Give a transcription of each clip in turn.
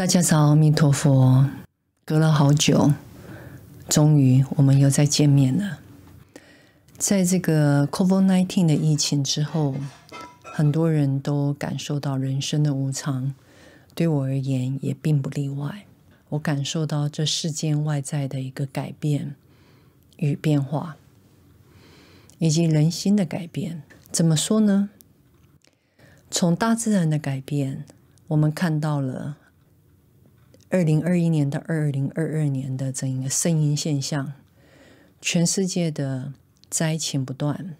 大家早，阿弥陀佛。隔了好久，终于我们又再见面了。在这个 COVID-19 的疫情之后，很多人都感受到人生的无常，对我而言也并不例外。我感受到这世间外在的一个改变与变化，以及人心的改变。怎么说呢？从大自然的改变，我们看到了。二零二一年到二零二二年的整个声音现象，全世界的灾情不断，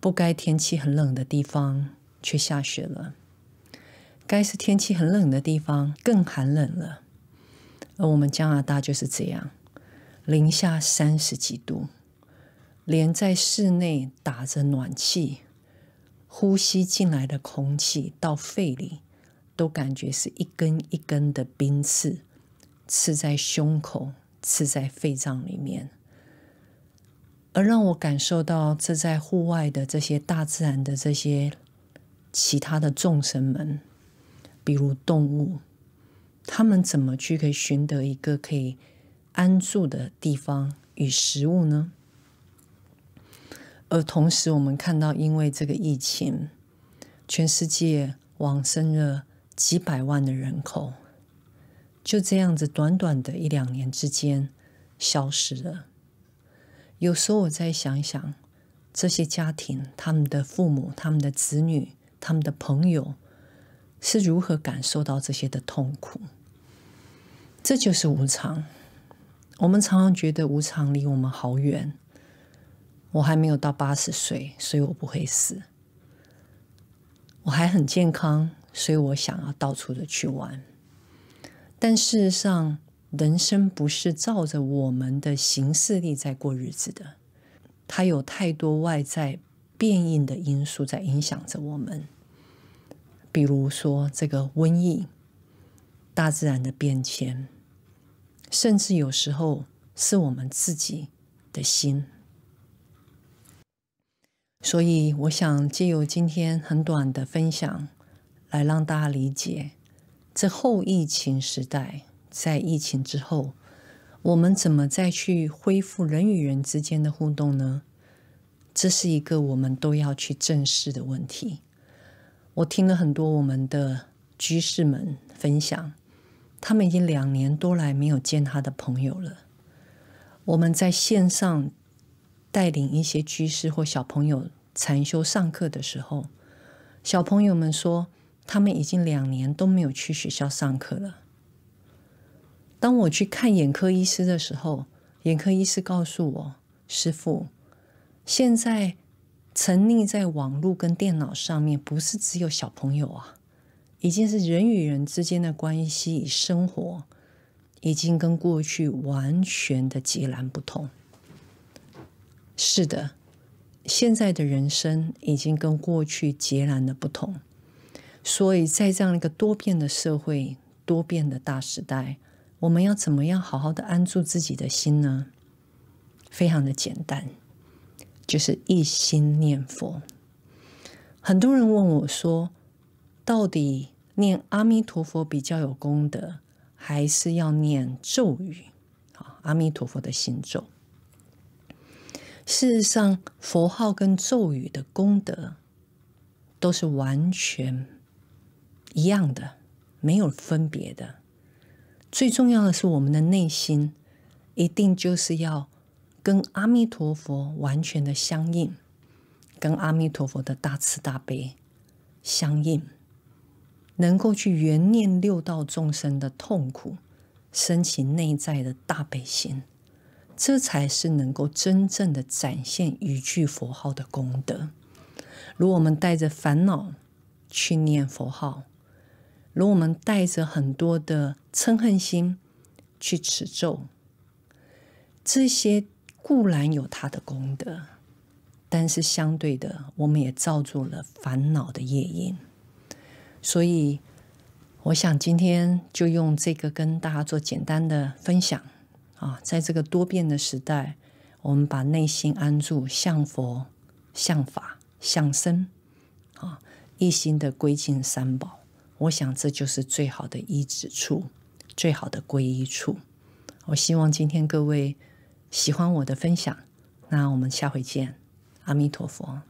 不该天气很冷的地方却下雪了，该是天气很冷的地方更寒冷了。而我们加拿大就是这样，零下三十几度，连在室内打着暖气，呼吸进来的空气到肺里。都感觉是一根一根的冰刺，刺在胸口，刺在肺脏里面，而让我感受到这在户外的这些大自然的这些其他的众生们，比如动物，他们怎么去可以寻得一个可以安住的地方与食物呢？而同时，我们看到，因为这个疫情，全世界往生了。几百万的人口就这样子，短短的一两年之间消失了。有时候我再想想，这些家庭、他们的父母、他们的子女、他们的朋友是如何感受到这些的痛苦？这就是无常。我们常常觉得无常离我们好远。我还没有到八十岁，所以我不会死。我还很健康。所以我想要到处的去玩，但事实上，人生不是照着我们的形式力在过日子的，它有太多外在变应的因素在影响着我们。比如说这个瘟疫、大自然的变迁，甚至有时候是我们自己的心。所以，我想借由今天很短的分享。来让大家理解，这后疫情时代，在疫情之后，我们怎么再去恢复人与人之间的互动呢？这是一个我们都要去正视的问题。我听了很多我们的居士们分享，他们已经两年多来没有见他的朋友了。我们在线上带领一些居士或小朋友禅修上课的时候，小朋友们说。他们已经两年都没有去学校上课了。当我去看眼科医师的时候，眼科医师告诉我：“师傅，现在沉溺在网络跟电脑上面，不是只有小朋友啊，已经是人与人之间的关系与生活，已经跟过去完全的截然不同。”是的，现在的人生已经跟过去截然的不同。所以在这样一个多变的社会、多变的大时代，我们要怎么样好好的安住自己的心呢？非常的简单，就是一心念佛。很多人问我说，到底念阿弥陀佛比较有功德，还是要念咒语？阿弥陀佛的心咒。事实上，佛号跟咒语的功德都是完全。一样的，没有分别的。最重要的是，我们的内心一定就是要跟阿弥陀佛完全的相应，跟阿弥陀佛的大慈大悲相应，能够去圆念六道众生的痛苦，升起内在的大悲心，这才是能够真正的展现一句佛号的功德。如果我们带着烦恼去念佛号，如果我们带着很多的嗔恨心去持咒，这些固然有它的功德，但是相对的，我们也造作了烦恼的业因。所以，我想今天就用这个跟大家做简单的分享啊，在这个多变的时代，我们把内心安住，向佛、向法、向身啊，一心的归敬三宝。我想这就是最好的医治处，最好的皈依处。我希望今天各位喜欢我的分享，那我们下回见，阿弥陀佛。